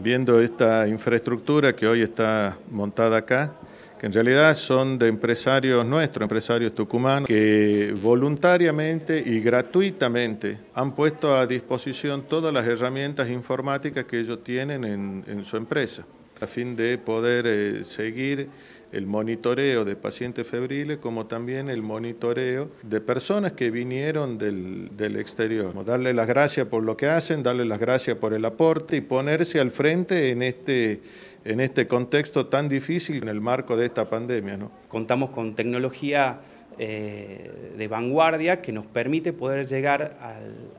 Viendo esta infraestructura que hoy está montada acá, que en realidad son de empresarios nuestros, empresarios tucumanos, que voluntariamente y gratuitamente han puesto a disposición todas las herramientas informáticas que ellos tienen en, su empresa, a fin de poder eh, seguir el monitoreo de pacientes febriles como también el monitoreo de personas que vinieron del, del exterior. Darle las gracias por lo que hacen, darle las gracias por el aporte y ponerse al frente en este, en este contexto tan difícil en el marco de esta pandemia. ¿no? Contamos con tecnología eh, de vanguardia que nos permite poder llegar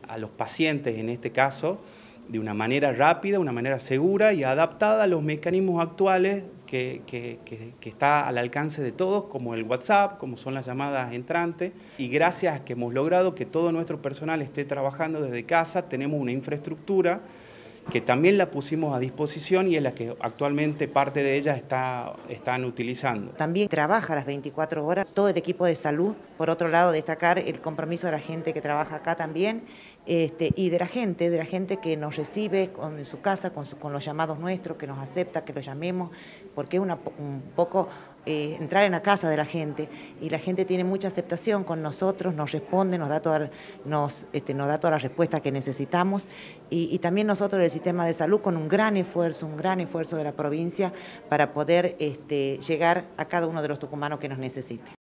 a los pacientes, en este caso, de una manera rápida, una manera segura y adaptada a los mecanismos actuales que, que, está al alcance de todos, como el WhatsApp, como son las llamadas entrantes. Y gracias a que hemos logrado que todo nuestro personal esté trabajando desde casa, tenemos una infraestructura que también la pusimos a disposición y es la que actualmente parte de ellas está, están utilizando. También trabaja las 24 horas todo el equipo de salud. Por otro lado, destacar el compromiso de la gente que trabaja acá también este, y de la gente, de la gente que nos recibe en su casa con, los llamados nuestros, que nos acepta, que lo llamemos, porque es un poco eh, entrar en la casa de la gente y la gente tiene mucha aceptación con nosotros, nos responde, nos da toda, nos, este, nos da toda la respuesta que necesitamos y, también nosotros del sistema de salud con un gran esfuerzo, un gran esfuerzo de la provincia para poder este, llegar a cada uno de los tucumanos que nos necesite.